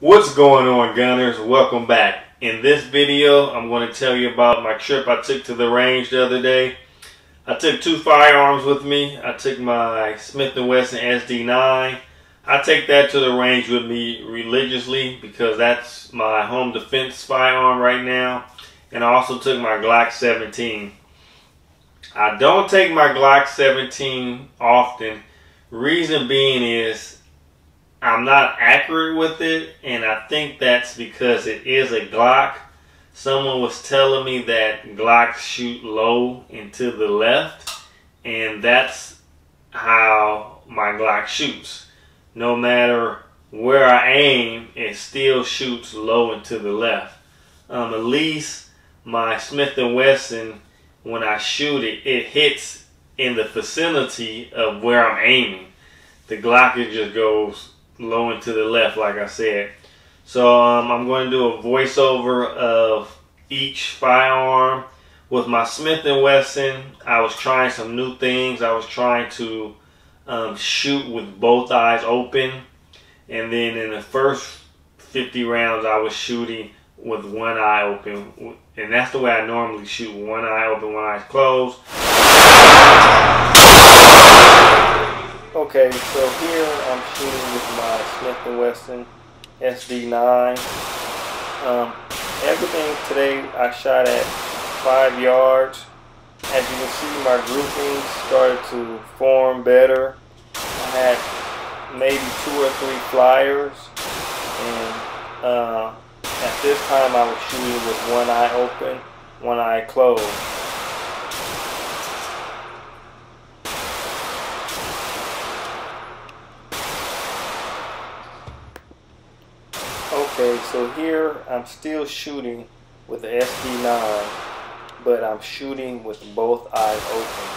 What's going on gunners? Welcome back. In this video, I'm going to tell you about my trip I took to the range the other day. I took two firearms with me. I took my Smith & Wesson SD9. I take that to the range with me religiously because that's my home defense firearm right now. And I also took my Glock 17. I don't take my Glock 17 often. Reason being is I'm not accurate with it, and I think that's because it is a Glock. Someone was telling me that Glocks shoot low and to the left, and that's how my Glock shoots. No matter where I aim, it still shoots low and to the left. Um, at least my Smith & Wesson, when I shoot it, it hits in the vicinity of where I'm aiming. The Glock, it just goes low and to the left, like I said. So um, I'm going to do a voiceover of each firearm. With my Smith & Wesson, I was trying some new things. I was trying to um, shoot with both eyes open. And then in the first 50 rounds, I was shooting with one eye open. And that's the way I normally shoot. One eye open, one eye closed. Okay, so here I'm shooting with my Smith & Wesson SD9. Um, everything today I shot at 5 yards. As you can see, my groupings started to form better. I had maybe two or three flyers. And uh, at this time I was shooting with one eye open, one eye closed. Okay, so here I'm still shooting with the SD9, but I'm shooting with both eyes open.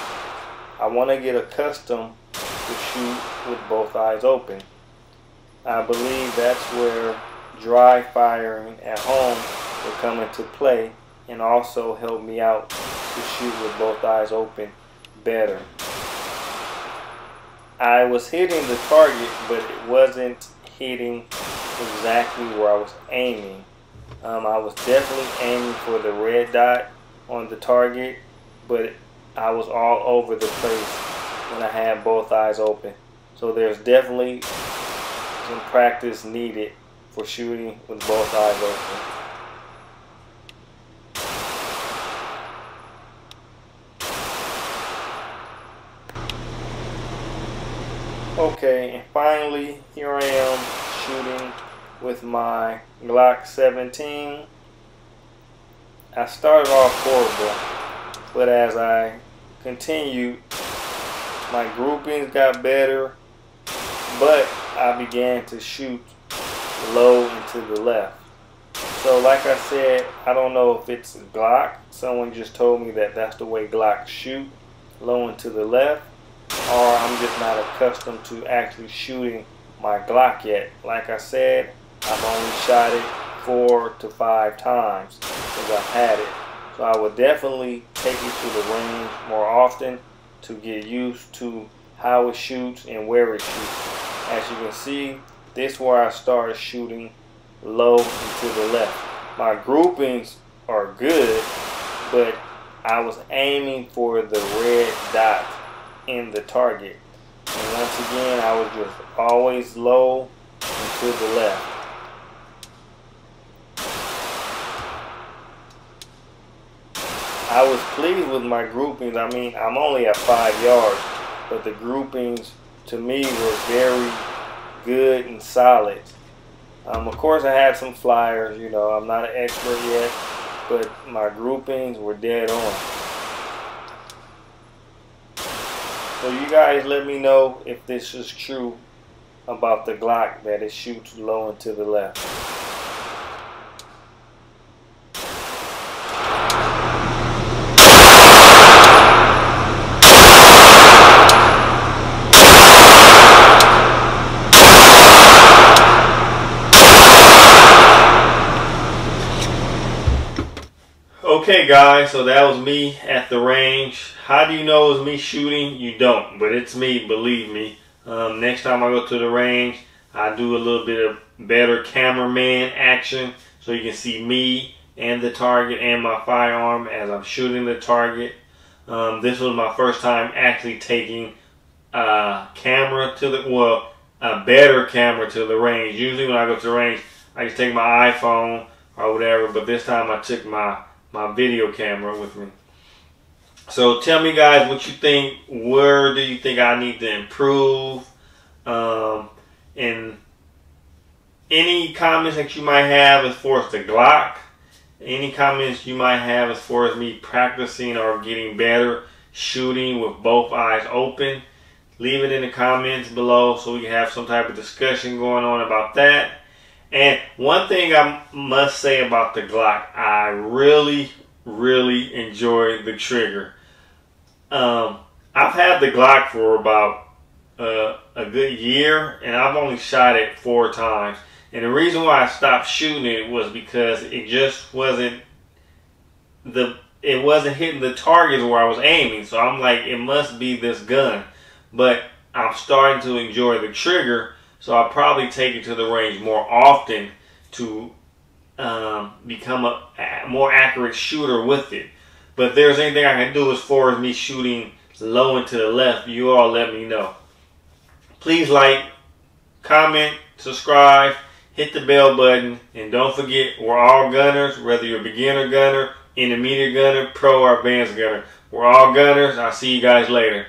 I want to get accustomed to shoot with both eyes open. I believe that's where dry firing at home will come into play and also help me out to shoot with both eyes open better. I was hitting the target, but it wasn't hitting exactly where I was aiming. Um, I was definitely aiming for the red dot on the target, but I was all over the place when I had both eyes open. So there's definitely some practice needed for shooting with both eyes open. Okay, and finally, here I am shooting with my Glock 17. I started off horrible, but as I continued, my groupings got better, but I began to shoot low and to the left. So like I said, I don't know if it's Glock. Someone just told me that that's the way Glocks shoot, low and to the left, or I'm just not accustomed to actually shooting my Glock yet. Like I said, I've only shot it four to five times since I've had it. So I would definitely take it to the range more often to get used to how it shoots and where it shoots. As you can see, this is where I started shooting low and to the left. My groupings are good, but I was aiming for the red dot in the target. And once again, I was just always low and to the left. I was pleased with my groupings. I mean, I'm only at five yards, but the groupings to me were very good and solid. Um, of course, I had some flyers. You know, I'm not an expert yet, but my groupings were dead on. So you guys let me know if this is true about the Glock that it shoots low and to the left. Okay guys, so that was me at the range. How do you know it was me shooting? You don't, but it's me, believe me. Um, next time I go to the range, I do a little bit of better cameraman action so you can see me and the target and my firearm as I'm shooting the target. Um, this was my first time actually taking a camera to the, well, a better camera to the range. Usually when I go to the range, I just take my iPhone or whatever, but this time I took my, my video camera with me. So tell me guys what you think. Where do you think I need to improve? Um, and any comments that you might have as far as the Glock. Any comments you might have as far as me practicing or getting better shooting with both eyes open. Leave it in the comments below so we can have some type of discussion going on about that. And one thing I must say about the Glock, I really, really enjoy the trigger. Um, I've had the Glock for about uh, a good year, and I've only shot it four times. And the reason why I stopped shooting it was because it just wasn't the it wasn't hitting the targets where I was aiming. So I'm like, it must be this gun. But I'm starting to enjoy the trigger, so I'll probably take it to the range more often to um, become a, a more accurate shooter with it. But if there's anything I can do as far as me shooting low and to the left, you all let me know. Please like, comment, subscribe, hit the bell button, and don't forget we're all gunners, whether you're a beginner gunner, intermediate gunner, pro or advanced gunner. We're all gunners. I'll see you guys later.